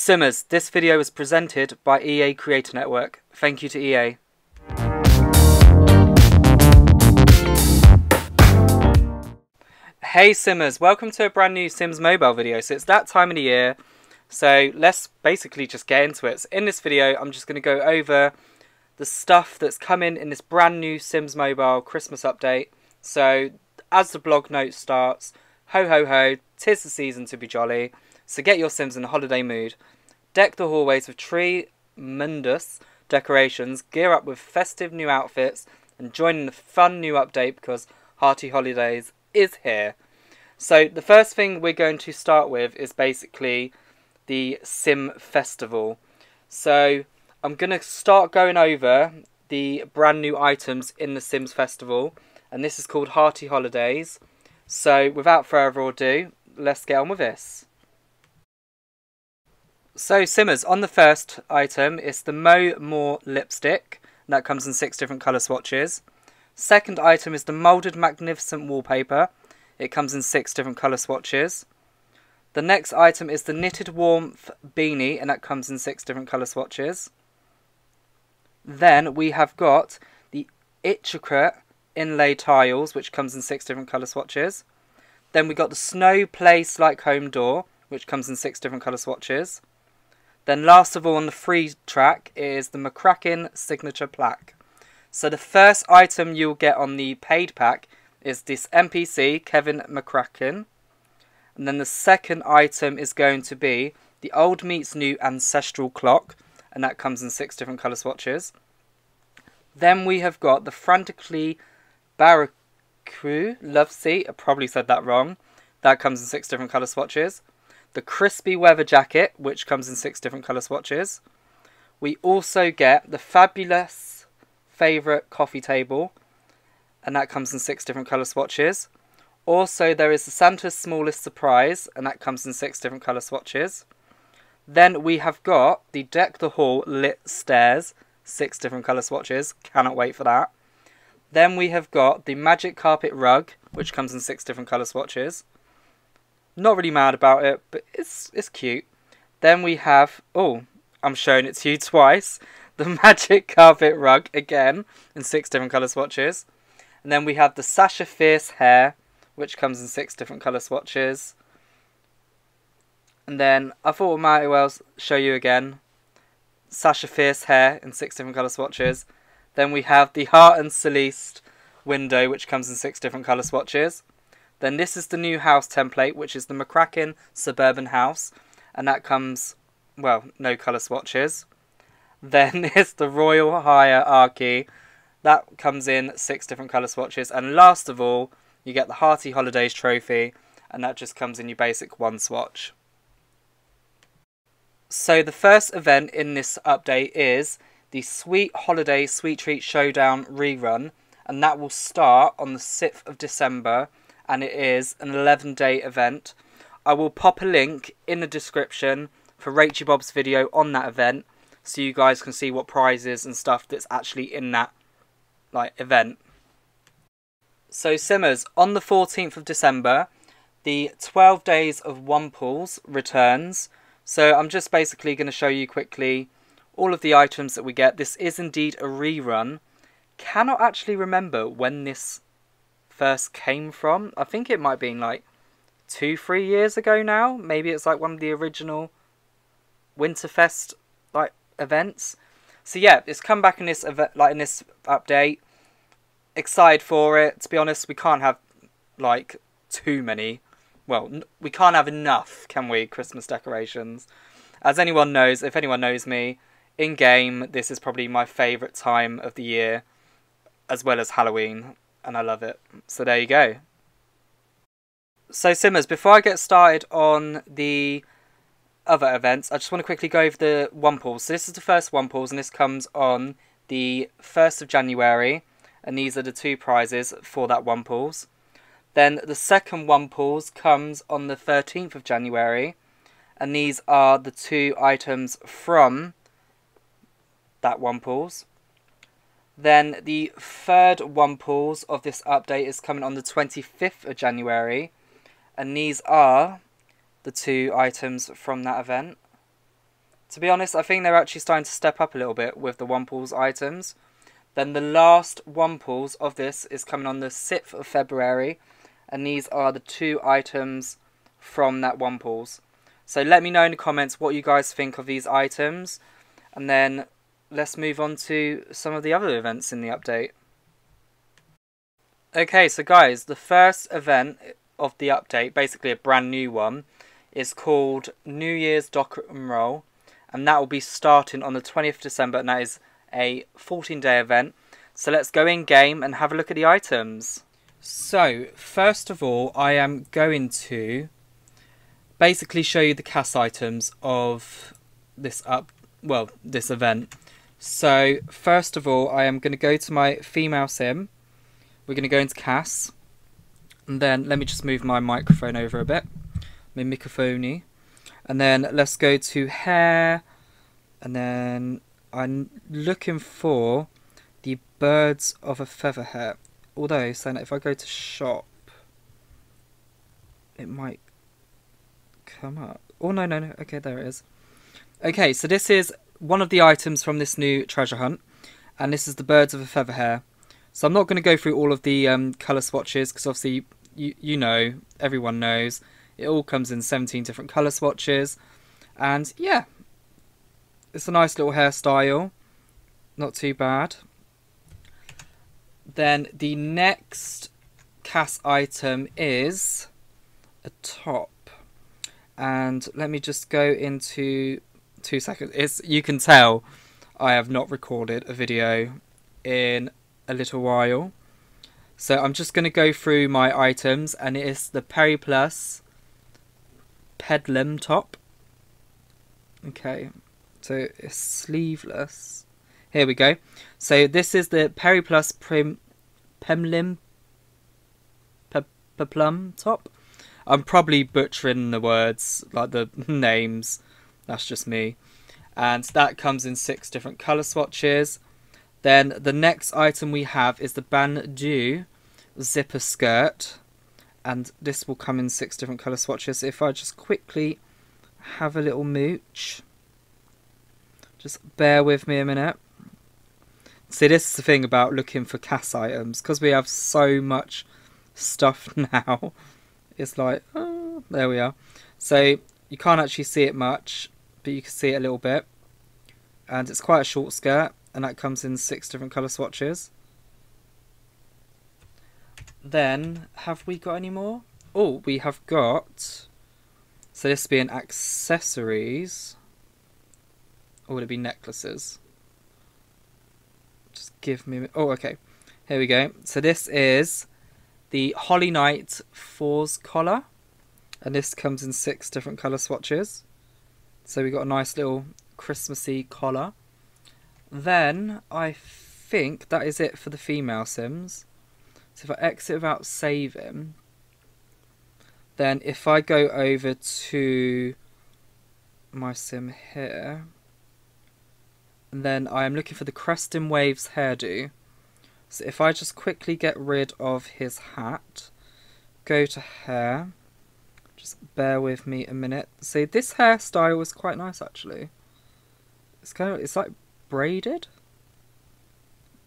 Simmers, this video was presented by EA Creator Network. Thank you to EA. Hey Simmers, welcome to a brand new Sims mobile video. So it's that time of the year, so let's basically just get into it. So in this video, I'm just going to go over the stuff that's coming in this brand new Sims mobile Christmas update. So as the blog note starts, ho ho ho, tis the season to be jolly. So get your Sims in a holiday mood. Deck the hallways with tree mundus decorations, gear up with festive new outfits, and join in the fun new update because Hearty Holidays is here. So the first thing we're going to start with is basically the Sim Festival. So I'm going to start going over the brand new items in the Sims Festival, and this is called Hearty Holidays. So without further ado, let's get on with this. So Simmers, on the first item, it's the Mo More lipstick. That comes in six different colour swatches. Second item is the Moulded Magnificent wallpaper. It comes in six different colour swatches. The next item is the Knitted Warmth beanie, and that comes in six different colour swatches. Then we have got the Intricate Inlay Tiles, which comes in six different colour swatches. Then we got the Snow Place Like Home Door, which comes in six different colour swatches. Then last of all on the free track is the McCracken signature plaque. So the first item you'll get on the paid pack is this NPC, Kevin McCracken. And then the second item is going to be the old meets new ancestral clock. And that comes in six different colour swatches. Then we have got the frantically Barracu love seat. I probably said that wrong. That comes in six different colour swatches the crispy weather jacket, which comes in six different colour swatches. We also get the fabulous favourite coffee table, and that comes in six different colour swatches. Also, there is the Santa's smallest surprise, and that comes in six different colour swatches. Then we have got the Deck the Hall lit stairs, six different colour swatches. Cannot wait for that. Then we have got the Magic Carpet Rug, which comes in six different colour swatches. Not really mad about it, but it's it's cute. Then we have oh, I'm showing it to you twice. The magic carpet rug again in six different colour swatches. And then we have the Sasha Fierce hair, which comes in six different colour swatches. And then I thought I might as well show you again. Sasha Fierce hair in six different colour swatches. Then we have the Heart and Celeste window, which comes in six different colour swatches. Then this is the new house template, which is the McCracken Suburban House. And that comes, well, no colour swatches. Then it's the Royal Hierarchy. That comes in six different colour swatches. And last of all, you get the Hearty Holidays trophy. And that just comes in your basic one swatch. So the first event in this update is the Sweet Holiday Sweet Treat Showdown rerun. And that will start on the 6th of December and it is an 11 day event. I will pop a link in the description for Rachybop's video on that event so you guys can see what prizes and stuff that's actually in that like event. So Simmers, on the 14th of December, the 12 Days of Wumples returns. So I'm just basically going to show you quickly all of the items that we get. This is indeed a rerun. Cannot actually remember when this first came from. I think it might be like two, three years ago now. Maybe it's like one of the original Winterfest like events. So yeah, it's come back in this event, like in this update. Excited for it. To be honest, we can't have like too many. Well, we can't have enough, can we? Christmas decorations. As anyone knows, if anyone knows me, in game, this is probably my favourite time of the year, as well as Halloween and I love it. So there you go. So Simmers, before I get started on the other events, I just want to quickly go over the Wumples. So this is the first Wumples, and this comes on the 1st of January, and these are the two prizes for that Wumples. Then the second Wumples comes on the 13th of January, and these are the two items from that Wumples. Then the third Wumples of this update is coming on the 25th of January. And these are the two items from that event. To be honest, I think they're actually starting to step up a little bit with the Wumples items. Then the last Wumples of this is coming on the 6th of February. And these are the two items from that Wumples. So let me know in the comments what you guys think of these items. And then let's move on to some of the other events in the update. Okay, so guys, the first event of the update, basically a brand new one, is called New Year's Dock and Roll. And that will be starting on the 20th of December, and that is a 14 day event. So let's go in game and have a look at the items. So, first of all, I am going to basically show you the CAS items of this up, well, this event. So, first of all, I am going to go to my female sim we're going to go into CAS. And then let me just move my microphone over a bit. My microphone. And then let's go to hair. And then I'm looking for the birds of a feather hair. Although, saying that if I go to shop, it might come up. Oh, no, no, no. Okay, there it is. Okay, so this is one of the items from this new treasure hunt. And this is the birds of a feather hair. So I'm not going to go through all of the um, colour swatches because obviously you, you know, everyone knows. It all comes in 17 different colour swatches. And yeah, it's a nice little hairstyle. Not too bad. Then the next CAS item is a top. And let me just go into two seconds. It's you can tell I have not recorded a video in a little while. So I'm just going to go through my items and it is the Perry Periplus Pedlem top. Okay, so it's sleeveless. Here we go. So this is the Perry Periplus Prim Pemlim Pe Peplum top. I'm probably butchering the words, like the names. That's just me. And that comes in six different colour swatches. Then the next item we have is the Bandeau zipper skirt. And this will come in six different colour swatches. If I just quickly have a little mooch. Just bear with me a minute. See, this is the thing about looking for CAS items. Because we have so much stuff now. It's like, oh, there we are. So, you can't actually see it much. But you can see it a little bit. And it's quite a short skirt and that comes in six different colour swatches. Then, have we got any more? Oh, we have got... So this would be being accessories. Or would it be necklaces? Just give me... Oh, okay. Here we go. So this is the Holly Knight Fours collar. And this comes in six different colour swatches. So we got a nice little Christmassy collar. Then I think that is it for the female sims. So if I exit without saving, then if I go over to my sim here, and then I am looking for the Creston Waves hairdo. So if I just quickly get rid of his hat, go to hair, just bear with me a minute. See, this hairstyle was quite nice actually. It's kind of, it's like braided.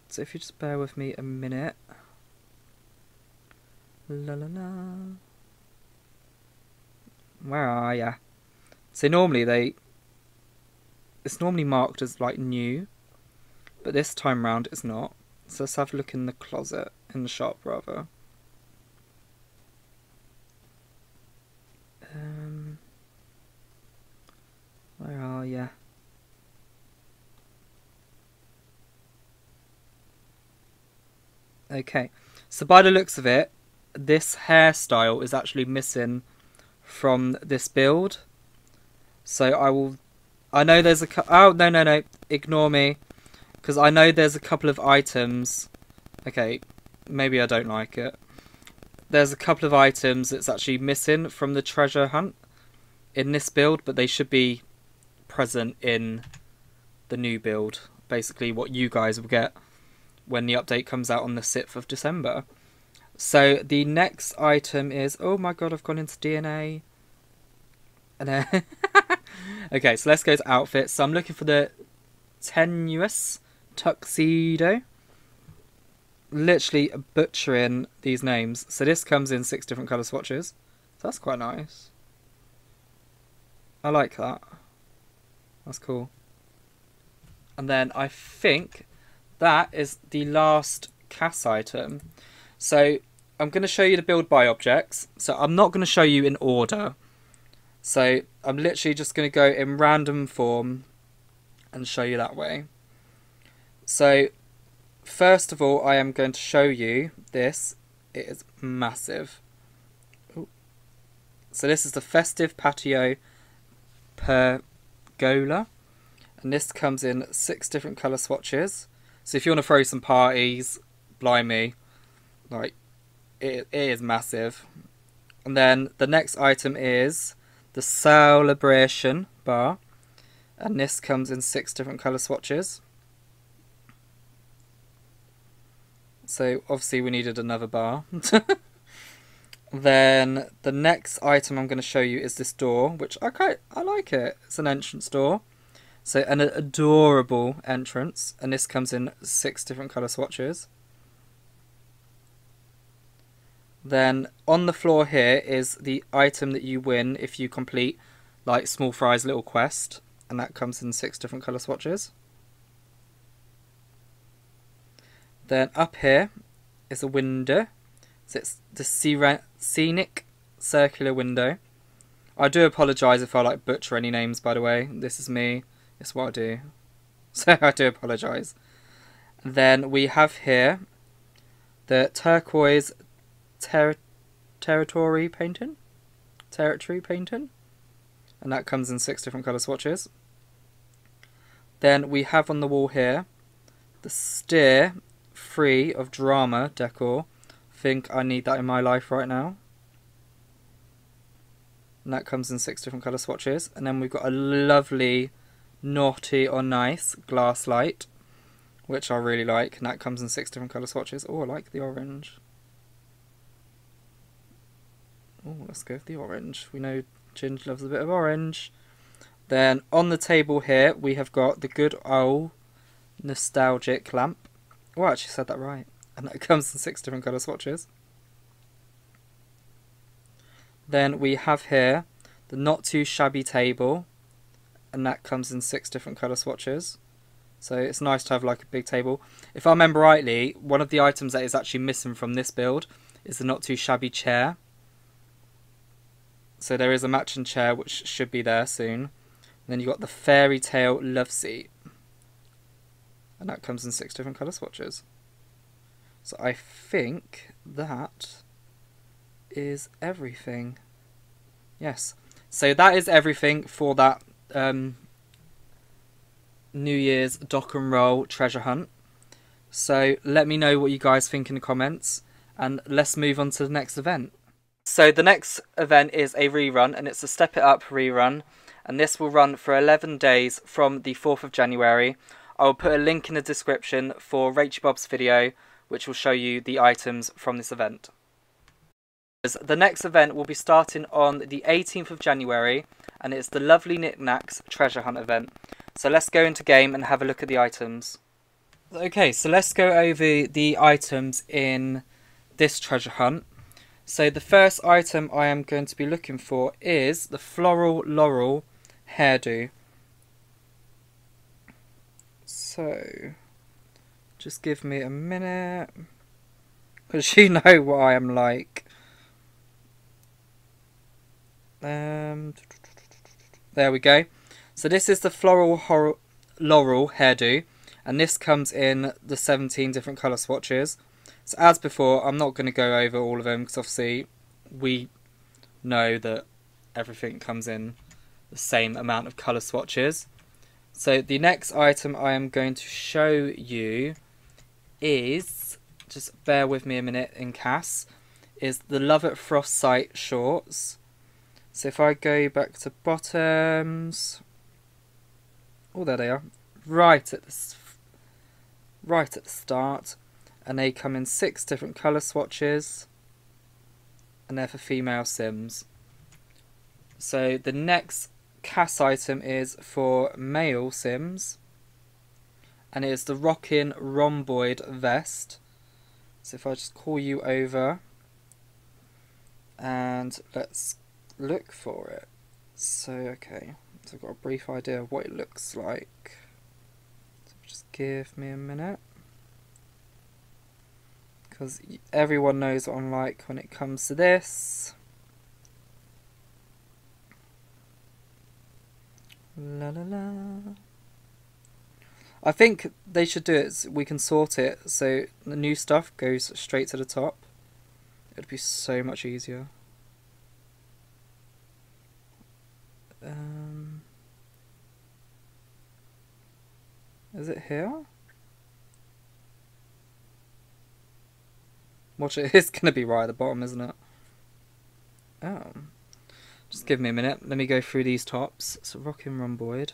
So if you just bear with me a minute. La la la. Where are ya? So normally they... It's normally marked as like new. But this time round it's not. So let's have a look in the closet. In the shop rather. Where are? Okay, so by the looks of it, this hairstyle is actually missing from this build. So I will... I know there's a... Oh, no, no, no. Ignore me. Because I know there's a couple of items... Okay, maybe I don't like it. There's a couple of items that's actually missing from the treasure hunt in this build, but they should be present in the new build. Basically what you guys will get when the update comes out on the 6th of December. So the next item is, oh my god, I've gone into DNA. And then, okay, so let's go to outfits. So I'm looking for the tenuous tuxedo. Literally butchering these names. So this comes in six different colour swatches. So that's quite nice. I like that. That's cool. And then I think that is the last CAS item. So I'm going to show you the build by objects. So I'm not going to show you in order. So I'm literally just going to go in random form and show you that way. So first of all, I am going to show you this. It is massive. Ooh. So this is the Festive Patio Pergola. And this comes in six different colour swatches. So if you want to throw some parties, blimey, like, it, it is massive. And then the next item is the Celebration Bar. And this comes in six different colour swatches. So obviously we needed another bar. then the next item I'm going to show you is this door, which I quite I like it. It's an entrance door. So an adorable entrance, and this comes in six different colour swatches. Then on the floor here is the item that you win if you complete like Small Fry's little quest, and that comes in six different colour swatches. Then up here is a window. So it's the scenic circular window. I do apologise if I like butcher any names by the way. This is me. It's what I do. So I do apologise. Then we have here the turquoise ter territory painting. Territory painting. And that comes in six different colour swatches. Then we have on the wall here the steer free of drama decor. Think I need that in my life right now. And that comes in six different colour swatches. And then we've got a lovely naughty or nice glass light, which I really like. And that comes in six different colour swatches. Oh, I like the orange. Oh, let's go with the orange. We know Ginge loves a bit of orange. Then on the table here, we have got the good old nostalgic lamp. Oh, I actually said that right. And that comes in six different colour swatches. Then we have here the not too shabby table. And that comes in six different colour swatches. So it's nice to have like a big table. If I remember rightly, one of the items that is actually missing from this build is the not too shabby chair. So there is a matching chair which should be there soon. And then you've got the fairy tale love seat and that comes in six different colour swatches. So I think that is everything. Yes. So that is everything for that um, New Year's Dock and Roll treasure hunt. So let me know what you guys think in the comments and let's move on to the next event. So the next event is a rerun and it's a Step It Up rerun and this will run for 11 days from the 4th of January I will put a link in the description for Rachybop's video, which will show you the items from this event. The next event will be starting on the 18th of January, and it's the Lovely Knickknacks Treasure Hunt event. So let's go into game and have a look at the items. Okay, so let's go over the items in this treasure hunt. So the first item I am going to be looking for is the Floral Laurel hairdo. So, just give me a minute. Because you know what I am like. Um, there we go. So this is the floral laurel hairdo. And this comes in the 17 different colour swatches. So as before, I'm not going to go over all of them because obviously we know that everything comes in the same amount of colour swatches. So the next item I am going to show you is, just bear with me a minute in CAS is the Love at Frost Sight shorts. So if I go back to bottoms, oh there they are, right at the, right at the start, and they come in six different colour swatches, and they're for female Sims. So the next CAS item is for male Sims. And it is the Rockin' Rhomboid Vest. So if I just call you over and let's look for it. So, okay, so I've got a brief idea of what it looks like. So just give me a minute. Because everyone knows what I'm like when it comes to this. La la la. I think they should do it. we can sort it so the new stuff goes straight to the top. It'd be so much easier. Um, is it here? Watch it, it's to be right at the bottom, isn't it? Oh. Just give me a minute. Let me go through these tops. So Rockin' Rhomboid.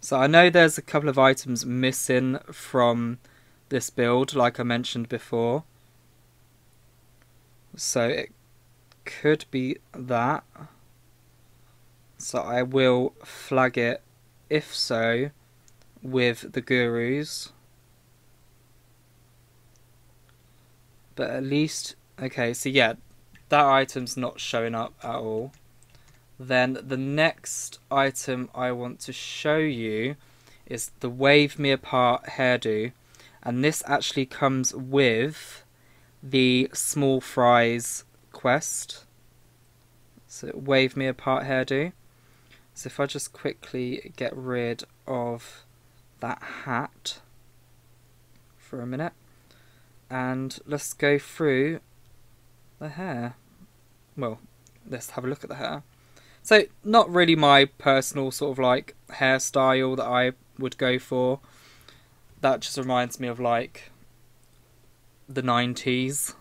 So I know there's a couple of items missing from this build, like I mentioned before. So it could be that. So I will flag it, if so, with the gurus. But at least, okay, so yeah, that item's not showing up at all. Then the next item I want to show you is the Wave Me Apart hairdo. And this actually comes with the Small Fries quest. So Wave Me Apart hairdo. So if I just quickly get rid of that hat for a minute and let's go through the hair. Well, let's have a look at the hair. So, not really my personal sort of like hairstyle that I would go for. That just reminds me of like the 90s.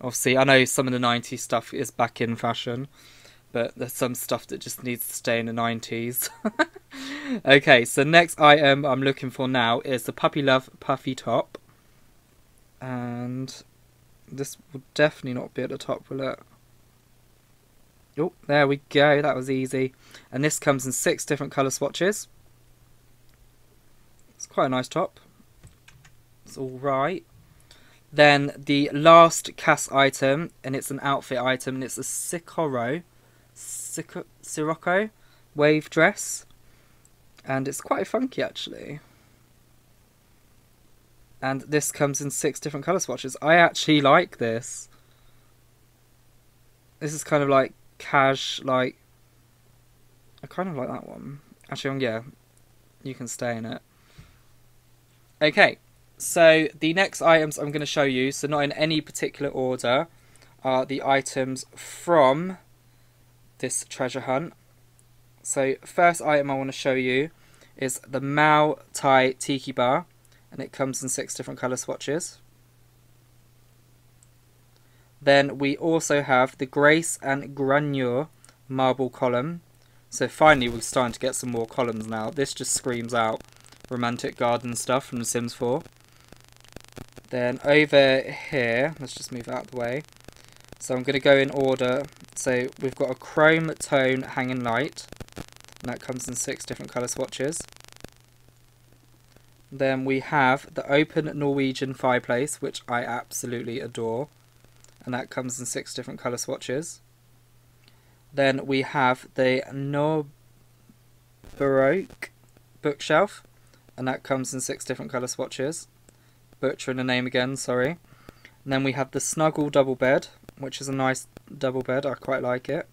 Obviously, I know some of the 90s stuff is back in fashion, but there's some stuff that just needs to stay in the 90s. okay, so next item I'm looking for now is the Puppy Love Puffy Top. And this will definitely not be at the top, will it? Oh, there we go. That was easy. And this comes in six different colour swatches. It's quite a nice top. It's alright. Then the last CAS item, and it's an outfit item, and it's a Sicoro, Sirocco wave dress. And it's quite funky actually. And this comes in six different colour swatches. I actually like this. This is kind of like cash, like... I kind of like that one. Actually, um, yeah, you can stay in it. Okay, so the next items I'm going to show you, so not in any particular order, are the items from this treasure hunt. So first item I want to show you is the Mai Tai Tiki Bar, and it comes in six different colour swatches. Then we also have the Grace and Grandeur marble column. So finally we're starting to get some more columns now. This just screams out romantic garden stuff from The Sims 4. Then over here, let's just move out of the way. So I'm going to go in order. So we've got a chrome tone hanging light. And that comes in six different colour swatches. Then we have the open Norwegian fireplace, which I absolutely adore and that comes in six different colour swatches. Then we have the No Baroque bookshelf, and that comes in six different colour swatches. Butchering the name again, sorry. And then we have the Snuggle double bed, which is a nice double bed, I quite like it.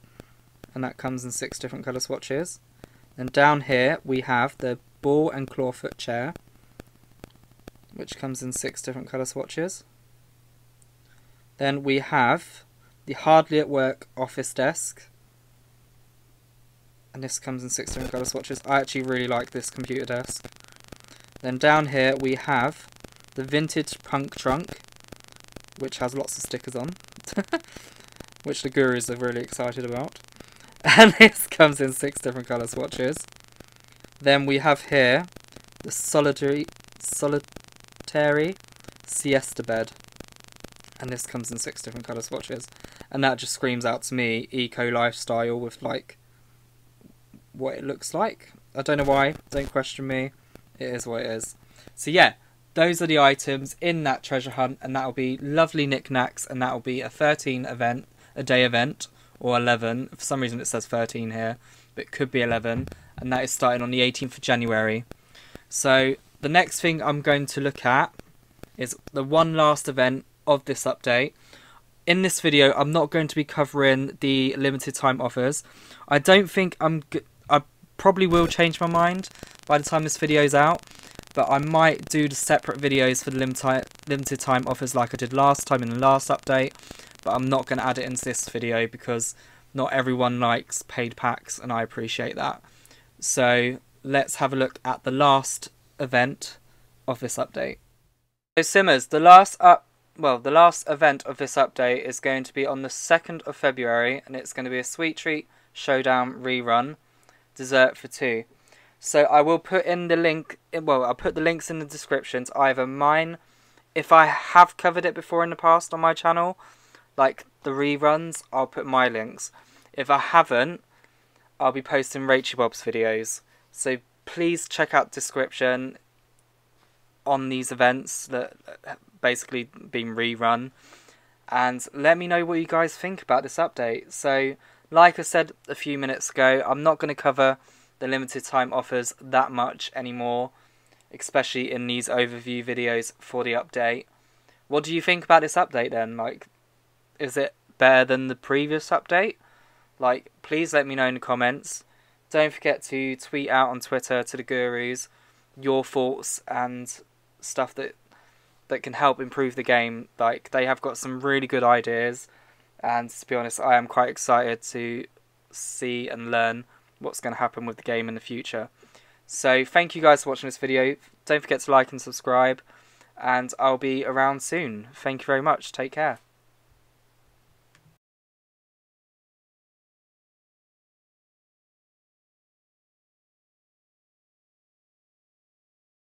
And that comes in six different colour swatches. And down here we have the Ball and Clawfoot chair, which comes in six different colour swatches. Then we have the Hardly at Work office desk. And this comes in six different colour swatches. I actually really like this computer desk. Then down here we have the Vintage Punk Trunk, which has lots of stickers on. which the gurus are really excited about. And this comes in six different colour swatches. Then we have here the solitary, solitary siesta bed and this comes in six different colour swatches. and that just screams out to me eco lifestyle with like what it looks like. I don't know why. Don't question me. It is what it is. So yeah, those are the items in that treasure hunt, and that'll be lovely knickknacks, and that'll be a 13 event, a day event, or 11. For some reason, it says 13 here, but it could be 11, and that is starting on the 18th of January. So the next thing I'm going to look at is the one last event of this update. In this video, I'm not going to be covering the limited time offers. I don't think I'm. I probably will change my mind by the time this video is out, but I might do the separate videos for the limited limited time offers like I did last time in the last update. But I'm not going to add it into this video because not everyone likes paid packs, and I appreciate that. So let's have a look at the last event of this update. So Simmers, the last up well, the last event of this update is going to be on the 2nd of February, and it's going to be a Sweet Treat Showdown rerun, dessert for two. So I will put in the link, well, I'll put the links in the descriptions, either mine, if I have covered it before in the past on my channel, like the reruns, I'll put my links. If I haven't, I'll be posting Rachybop's videos. So please check out description on these events that basically been rerun. And let me know what you guys think about this update. So, like I said a few minutes ago, I'm not going to cover the limited time offers that much anymore, especially in these overview videos for the update. What do you think about this update then? Like, is it better than the previous update? Like, please let me know in the comments. Don't forget to tweet out on Twitter to the gurus your thoughts and stuff that that can help improve the game. Like they have got some really good ideas, and to be honest, I am quite excited to see and learn what's going to happen with the game in the future. So thank you guys for watching this video. Don't forget to like and subscribe, and I'll be around soon. Thank you very much. Take care.